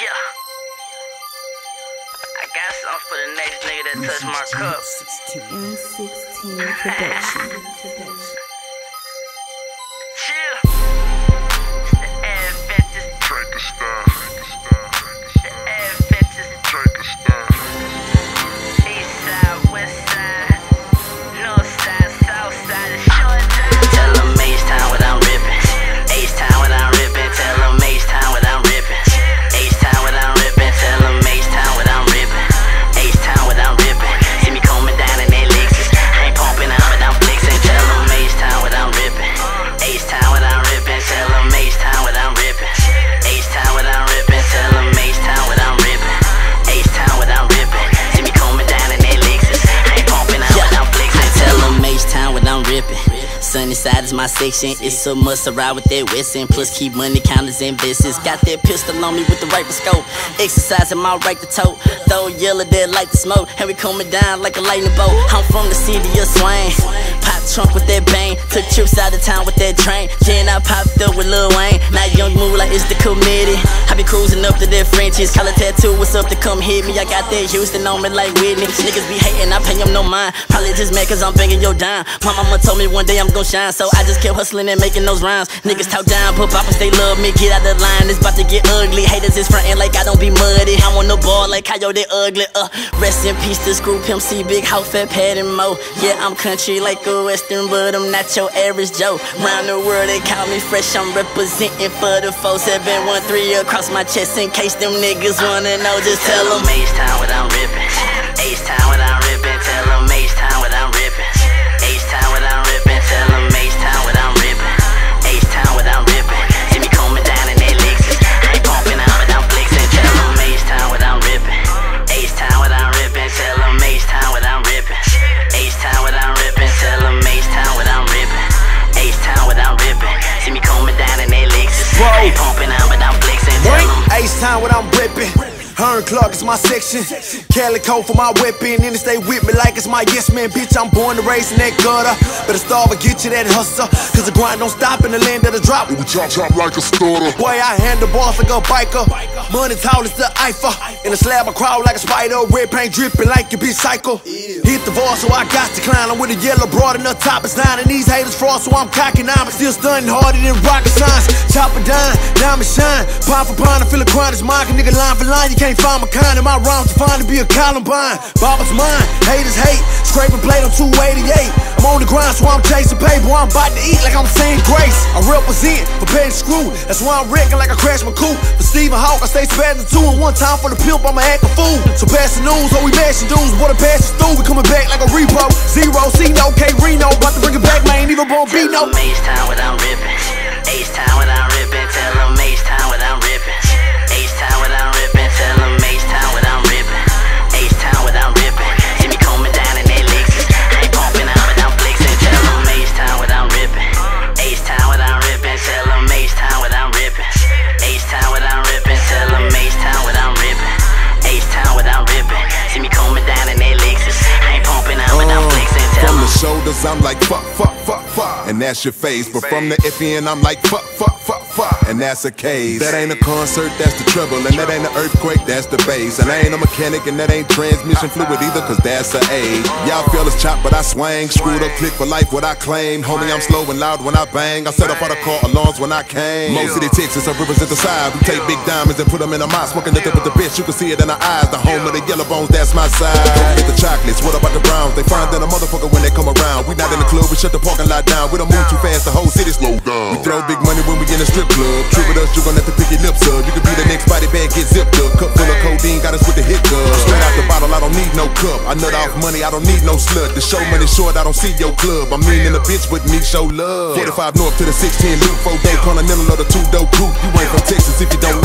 Yeah. I got something for the next nigga that touch my cup. N16 production. production. is my section. It's a must ride with that Wesson. Plus keep money counters and business. Got that pistol on me with the rifle scope. Exercising my right to tote. Throw yellow that like the smoke. And we coming down like a lightning bolt. I'm from the city of Swain. Pop trunk with that bang. Took trips out of town with that train. Then I popped up with Lil Wayne. Now young move like it's the committee. I be cruising up to that Frenchies. Collar tattoo, what's up to come hit me? I got that Houston on me like Whitney. Niggas be hating, I pay them no mind. Probably just mad cause I'm banging your dime. My mama told me one day I'm gon' shine, so I just kept hustling and making those rhymes. Niggas talk down, but poppers they love me. Get out the line, it's about to get ugly. Haters is frontin' like I don't be muddy. I'm on the ball like Coyote ugly. Uh, rest in peace to Screw Pimp C, Big Hawk, Fat Pat and Mo. Yeah, I'm country like a Western, but I'm not your average Joe. Round the world they call me fresh, I'm representing for the 4713 across my chest in case them niggas wanna know. Just tell them H-Town without ripping. H-Town without ripping. Time when I'm ripping. Hiram Clarke is my section. Calico for my weapon. And they stay with me like it's my yes man. Bitch, I'm born to race in that gutter. Better starve or get you that hustle. Cause the grind don't stop in the land of the drop. We chop chop like a starter. Boy, I handle boss like a biker. Money tall as the Eiffel. In a slab, I crawl like a spider. Red paint dripping like a bitch cycle. Hit the ball, so I got to climb. I'm with a yellow broad and the top is nine. And these haters frost, so I'm cocking. I'm still stunning harder than rocket science. Chop it down, diamond shine. Pound for pound, I feel a grind is mine. Nigga line for line, you can't find my kind. And my rhymes defined to be a Columbine. Bobber's mine, haters hate. Scraping plate on 288. I'm on the grind, so I'm chasing paper. I'm about to eat like I'm saying grace. I represent for Petty Screw. That's why I'm wrecking like I crashed my coupe. For Stephen Hawk, I stay spazzing two. And one time for the pimp, I'ma act a fool. So pass the news, or we mashing dudes. What a pass is through, we coming back like a repo. Zero, C no, K Reno. About to bring it back, man. Ain't even born B no. Tell 'em Town without ripping. I'm like fuck, fuck, fuck, fuck, and that's your face. But from the iffy end, I'm like fuck, fuck, fuck, and that's a case. That ain't a concert, that's the treble, and that ain't an earthquake, that's the bass. And I ain't a mechanic, and that ain't transmission fluid either, cause that's a A. Y'all feel it's chopped, but I swang. Screwed up click for life, what I claim. Homie, I'm slow and loud when I bang. I set up all the car alarms when I came. Mo City, Texas, I represent the side. We take big diamonds and put them in a mouth. Smoking nothing but the bitch, you can see it in our eyes. The home of the yellow bones, that's my side. Get the chocolates, what about the browns? They find that a motherfucker when they come around. We not in the club, we shut the parking lot down. We don't move too fast, the whole city slow down. We throw big money when we in a strip club. Trip with us, you gon' have to pick your lips up. You could be the next body bag, get zipped up. Cup full of codeine, got us with the hiccup. Straight out the bottle, I don't need no cup. I nut off money, I don't need no slut. The show money short, I don't see your club. I'm meaning the bitch with me, show love. 45 north to the 16 loop, 4 day continental of the two dope coupe. You ain't from Texas if you don't